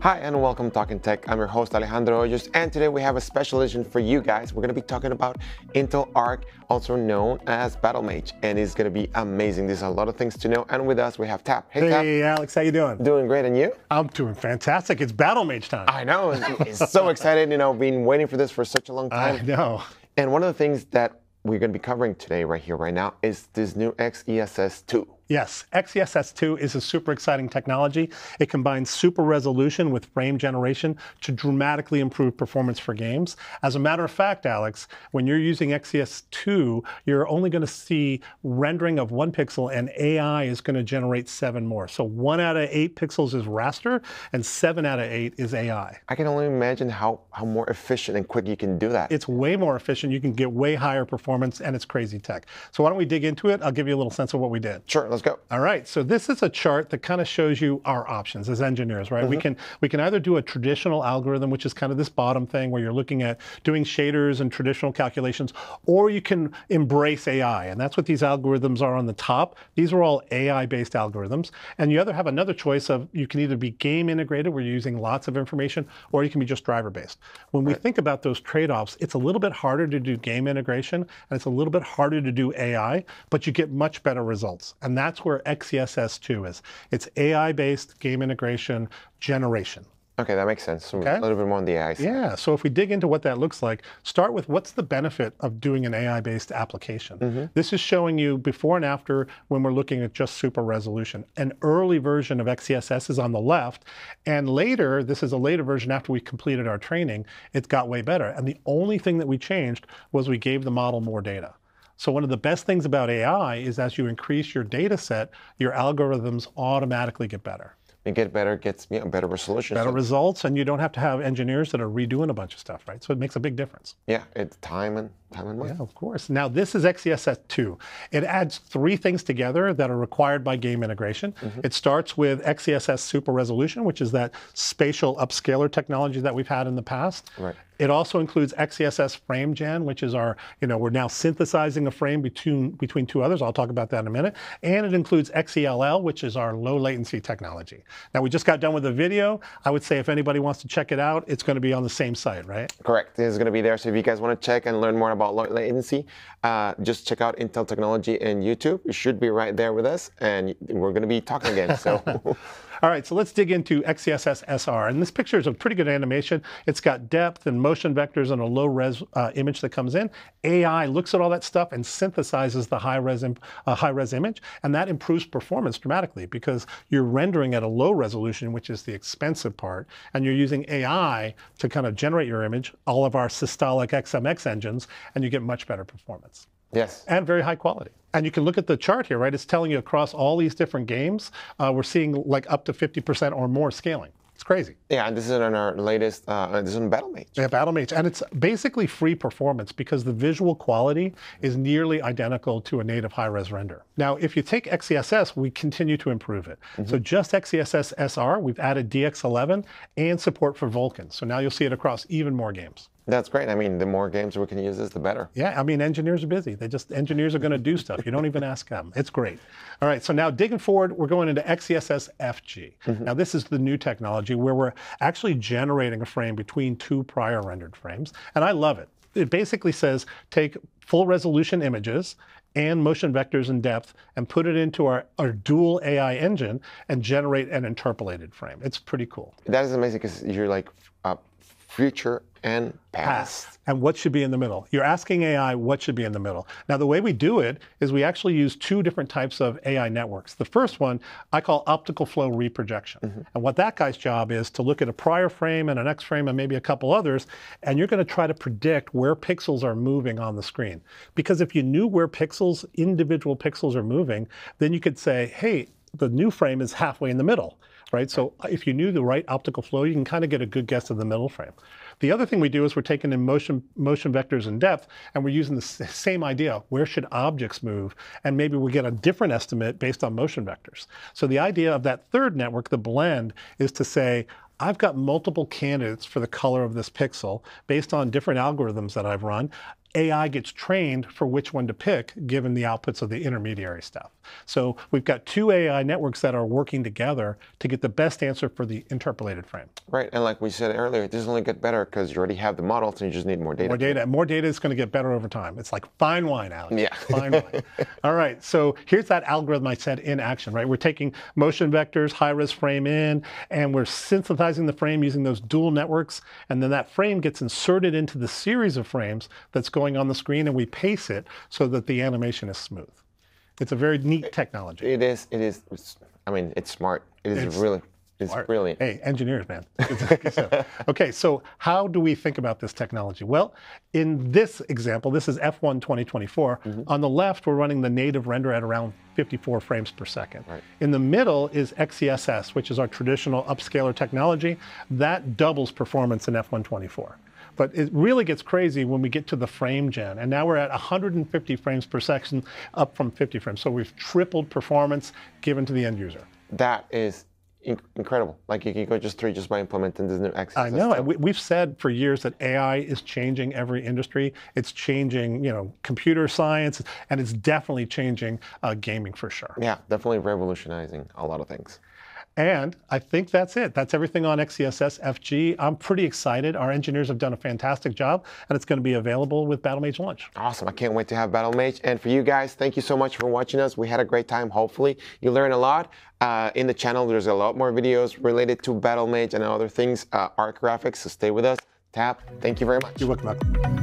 Hi and welcome to Talking Tech. I'm your host Alejandro Hoyos, and today we have a special edition for you guys. We're going to be talking about Intel Arc, also known as Battlemage, and it's going to be amazing. There's a lot of things to know, and with us we have Tap. Hey, hey Tap. Alex, how you doing? Doing great, and you? I'm doing fantastic. It's Battlemage time. I know. It's so excited. You know, been waiting for this for such a long time. I know. And one of the things that we're going to be covering today, right here, right now, is this new XeSS 2. Yes, XeSS2 is a super exciting technology. It combines super resolution with frame generation to dramatically improve performance for games. As a matter of fact, Alex, when you're using XeSS2, you're only going to see rendering of one pixel and AI is going to generate seven more. So one out of eight pixels is raster and seven out of eight is AI. I can only imagine how, how more efficient and quick you can do that. It's way more efficient. You can get way higher performance and it's crazy tech. So why don't we dig into it? I'll give you a little sense of what we did. Sure, let's go. All right, so this is a chart that kind of shows you our options as engineers, right? Mm -hmm. We mm-hmm. can we can either do a traditional algorithm, which is kind of this bottom thing where you're looking at doing shaders and traditional calculations, or you can embrace AI, and that's what these algorithms are on the top. These are all AI-based algorithms, and you either have another choice of you can either be game integrated, where you're using lots of information, or you can be just driver-based. When we right. think about those trade-offs, it's a little bit harder to do game integration, and it's a little bit harder to do AI, but you get much better results, and that's where XeSS2 is. It's AI-based game integration generation. Okay, that makes sense. okay. A little bit more on the AI side. Yeah, so if we dig into what that looks like, start with what's the benefit of doing an AI-based application. Mm -hmm. This is showing you before and after when we're looking at just super resolution. An early version of XeSS is on the left, and later, this is a later version after we completed our training, it got way better. And the only thing that we changed was we gave the model more data. So one of the best things about AI is as you increase your data set, your algorithms automatically get better. And get better, gets you know, better resolution. Better results, and you don't have to have engineers that are redoing a bunch of stuff, right? So it makes a big difference. Yeah, it's time and time and money. Yeah, of course. Now this is XeSS 2. It adds three things together that are required by game integration. Mm -hmm. It starts with XeSS Super Resolution, which is that spatial upscaler technology that we've had in the past. Right. It also includes Frame Gen, which is our, you know, we're now synthesizing a frame between, between two others. I'll talk about that in a minute. And it includes XeLL, which is our low latency technology. Now, we just got done with the video. I would say if anybody wants to check it out, it's going to be on the same site, right? Correct. It's going to be there. So if you guys want to check and learn more about low latency, uh, just check out Intel Technology in YouTube. It should be right there with us. And we're going to be talking again. So. All right, so let's dig into XeSS SR. And this picture is a pretty good animation. It's got depth and motion vectors and a low res uh, image that comes in. AI looks at all that stuff and synthesizes the high res, uh, high res image, and that improves performance dramatically because you're rendering at a low resolution, which is the expensive part, and you're using AI to kind of generate your image, all of our systolic XMX engines, and you get much better performance. Yes. And very high quality. And you can look at the chart here, right? It's telling you across all these different games, uh, we're seeing like up to 50% or more scaling. It's crazy. Yeah, and this is on our latest, uh, this is on Battlemage. Yeah, Battlemage. And it's basically free performance because the visual quality is nearly identical to a native high-res render. Now, if you take XeSS, we continue to improve it. Mm -hmm. So just XeSS SR, we've added DX11 and support for Vulkan. So now you'll see it across even more games. That's great. I mean, the more games we can use this, the better. Yeah, I mean, engineers are busy. They just engineers are going to do stuff. You don't even ask them. It's great. All right, so now digging forward, we're going into XeSS FG. Mm-hmm. Now, this is the new technology where we're actually generating a frame between two prior rendered frames, and I love it. It basically says take full resolution images and motion vectors and depth and put it into our, our dual AI engine and generate an interpolated frame. It's pretty cool. That is amazing because you're like uh, future and past. past. And what should be in the middle? You're asking AI what should be in the middle. Now, the way we do it is we actually use two different types of AI networks. The first one I call optical flow reprojection. Mm -hmm. And what that guy's job is to look at a prior frame and a next frame and maybe a couple others, and you're going to try to predict where pixels are moving on the screen. Because if you knew where pixels, individual pixels are moving, then you could say, hey, the new frame is halfway in the middle right? So uh, if you knew the right optical flow, you can kind of get a good guess of the middle frame. The other thing we do is we're taking in motion, motion vectors and depth, and we're using the same idea. Where should objects move? And maybe we get a different estimate based on motion vectors. So the idea of that third network, the blend, is to say, I've got multiple candidates for the color of this pixel based on different algorithms that I've run. AI gets trained for which one to pick given the outputs of the intermediary stuff. So we've got two AI networks that are working together to get the best answer for the interpolated frame. Right, and like we said earlier, this only get better because you already have the models and you just need more data. More data. More data is going to get better over time. It's like fine wine, Alex. Yeah. Fine wine. All right, so here's that algorithm I said in action, right? We're taking motion vectors, high-res frame in, and we're synthesizing the frame using those dual networks, and then that frame gets inserted into the series of frames that's going on the screen, and we pace it so that the animation is smooth. It's a very neat technology. It is, it is, I mean, it's smart. It is It's really, it's Smart. brilliant. Hey, engineers, man. Okay, so how do we think about this technology? Well, in this example, this is F1 2024. Mm-hmm. On the left, we're running the native render at around 54 frames per second. Right. In the middle is XeSS, which is our traditional upscaler technology. That doubles performance in F1 24. But it really gets crazy when we get to the frame gen. And now we're at 150 frames per second, up from 50 frames. So we've tripled performance given to the end user. That is incredible. Like you can go just three just by implementing this new XeSS. I know, and we, we've said for years that AI is changing every industry. It's changing, you know, computer science, and it's definitely changing uh, gaming for sure. Yeah, definitely revolutionizing a lot of things. And I think that's it. That's everything on XeSS FG. I'm pretty excited. Our engineers have done a fantastic job, and it's going to be available with Battlemage launch. Awesome. I can't wait to have Battlemage. And for you guys, thank you so much for watching us. We had a great time. Hopefully, you learned a lot. Uh, in the channel, there's a lot more videos related to Battlemage and other things, uh, Arc graphics. So stay with us. Tap. Thank you very much. You're welcome.